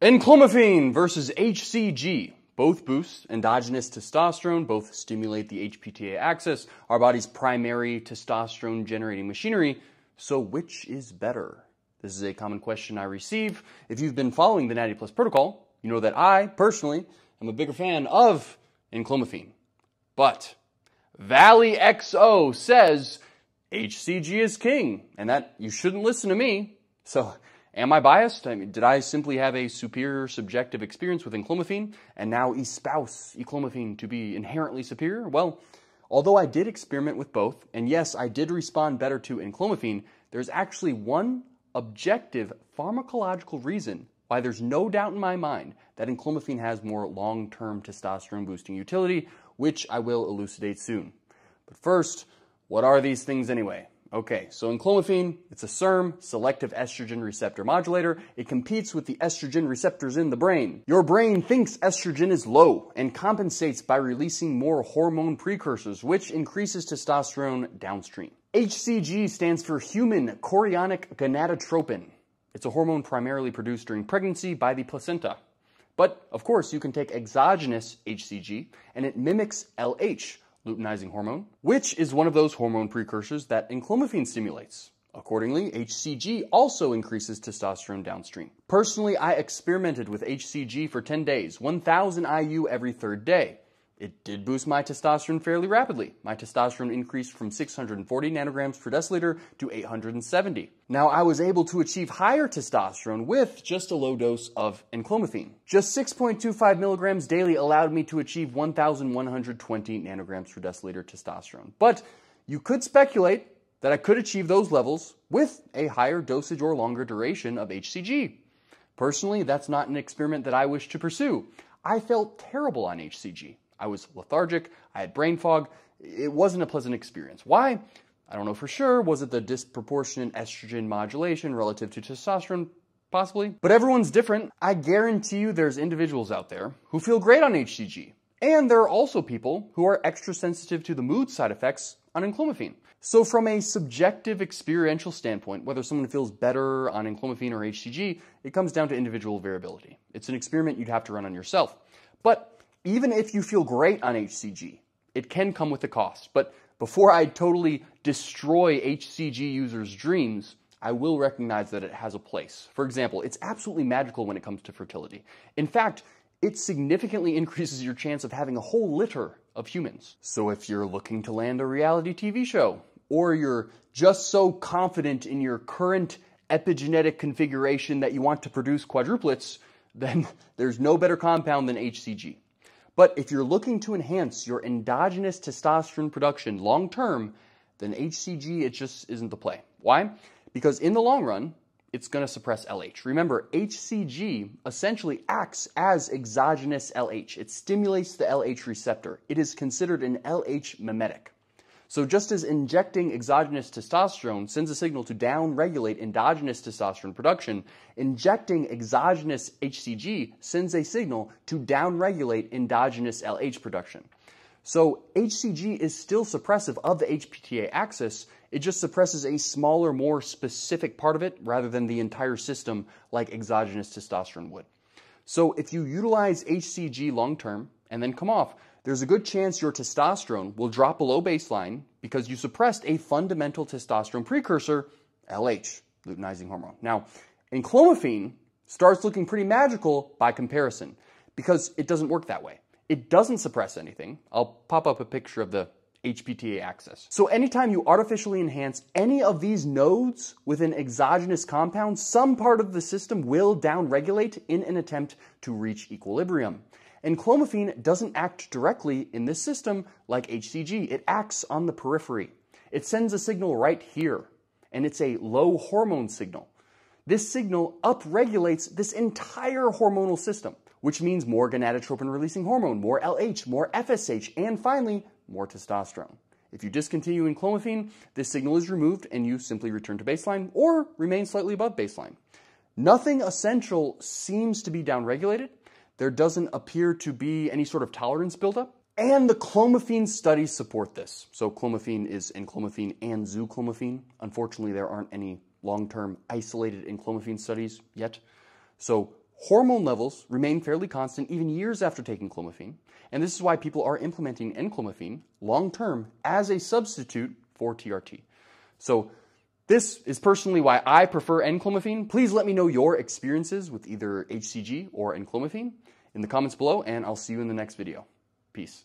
Enclomiphene versus HCG. Both boost endogenous testosterone, both stimulate the HPTA axis, our body's primary testosterone generating machinery. So, which is better? This is a common question I receive. If you've been following the Natty Plus protocol, you know that I, personally, am a bigger fan of enclomiphene. But Valley XO says HCG is king, and that you shouldn't listen to me. So, Am I biased? I mean, did I simply have a superior subjective experience with enclomiphene and now espouse enclomiphene to be inherently superior? Well, although I did experiment with both, and yes, I did respond better to enclomiphene, there's actually one objective pharmacological reason why there's no doubt in my mind that enclomiphene has more long-term testosterone boosting utility, which I will elucidate soon. But first, what are these things anyway? Okay, so in enclomiphene, it's a SERM, selective estrogen receptor modulator. It competes with the estrogen receptors in the brain. Your brain thinks estrogen is low and compensates by releasing more hormone precursors, which increases testosterone downstream. HCG stands for human chorionic gonadotropin. It's a hormone primarily produced during pregnancy by the placenta. But, of course, you can take exogenous HCG, and it mimics LH, luteinizing hormone, which is one of those hormone precursors that enclomiphene stimulates. Accordingly, HCG also increases testosterone downstream. Personally, I experimented with HCG for 10 days, 1000 IU every third day. It did boost my testosterone fairly rapidly. My testosterone increased from 640 nanograms per deciliter to 870. Now, I was able to achieve higher testosterone with just a low dose of enclomiphene. Just 6.25 milligrams daily allowed me to achieve 1,120 nanograms per deciliter testosterone. But you could speculate that I could achieve those levels with a higher dosage or longer duration of HCG. Personally, that's not an experiment that I wish to pursue. I felt terrible on HCG. I was lethargic, I had brain fog. It wasn't a pleasant experience. Why? I don't know for sure. Was it the disproportionate estrogen modulation relative to testosterone? Possibly. But everyone's different. I guarantee you there's individuals out there who feel great on HCG. And there are also people who are extra sensitive to the mood side effects on enclomiphene. So from a subjective experiential standpoint, whether someone feels better on enclomiphene or HCG, it comes down to individual variability. It's an experiment you'd have to run on yourself. But even if you feel great on HCG, it can come with a cost. But before I totally destroy HCG users' dreams, I will recognize that it has a place. For example, it's absolutely magical when it comes to fertility. In fact, it significantly increases your chance of having a whole litter of humans. So if you're looking to land a reality TV show, or you're just so confident in your current epigenetic configuration that you want to produce quadruplets, then there's no better compound than HCG. But if you're looking to enhance your endogenous testosterone production long term, then HCG, it just isn't the play. Why? Because in the long run, it's going to suppress LH. Remember, HCG essentially acts as exogenous LH. It stimulates the LH receptor. It is considered an LH mimetic. So just as injecting exogenous testosterone sends a signal to downregulate endogenous testosterone production, injecting exogenous HCG sends a signal to downregulate endogenous LH production. So HCG is still suppressive of the HPTA axis, it just suppresses a smaller, more specific part of it rather than the entire system like exogenous testosterone would. So if you utilize HCG long term and then come off, there's a good chance your testosterone will drop below baseline because you suppressed a fundamental testosterone precursor, LH, luteinizing hormone. Now, enclomiphene starts looking pretty magical by comparison because it doesn't work that way. It doesn't suppress anything. I'll pop up a picture of the HPTA axis. So anytime you artificially enhance any of these nodes with an exogenous compound, some part of the system will downregulate in an attempt to reach equilibrium. Enclomiphene doesn't act directly in this system like HCG. It acts on the periphery. It sends a signal right here, and it's a low hormone signal. This signal upregulates this entire hormonal system, which means more gonadotropin releasing hormone, more LH, more FSH, and finally, more testosterone. If you discontinue enclomiphene, this signal is removed and you simply return to baseline or remain slightly above baseline. Nothing essential seems to be downregulated, there doesn't appear to be any sort of tolerance buildup. And the clomiphene studies support this. So clomiphene is enclomiphene and zuclomiphene. Unfortunately, there aren't any long-term isolated enclomiphene studies yet. So Hormone levels remain fairly constant even years after taking clomiphene, and this is why people are implementing enclomiphene long term as a substitute for TRT. So, this is personally why I prefer enclomiphene. Please let me know your experiences with either HCG or enclomiphene in the comments below, and I'll see you in the next video. Peace.